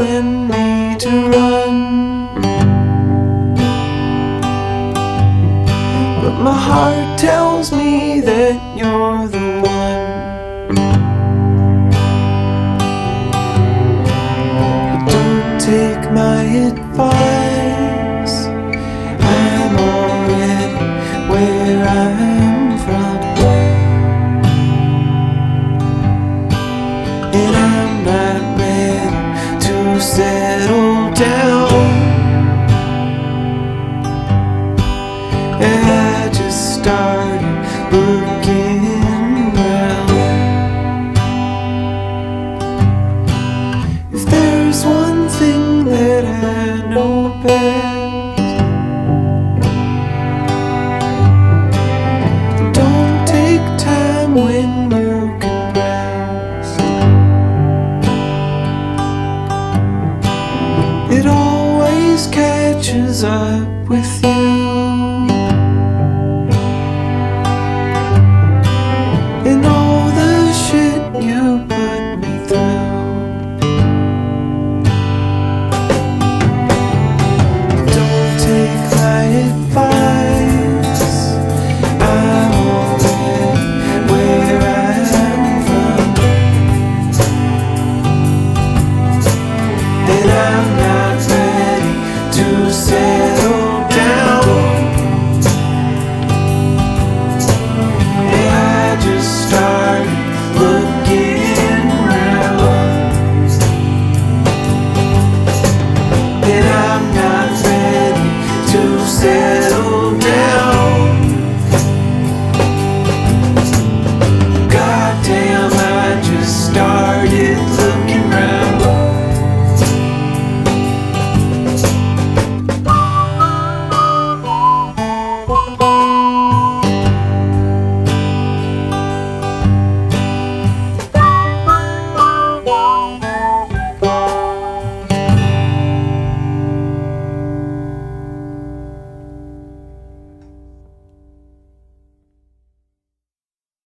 telling me to run. But my heart tells me that you're the one. But don't take my advice. I'm already where I'm from. catches up with you.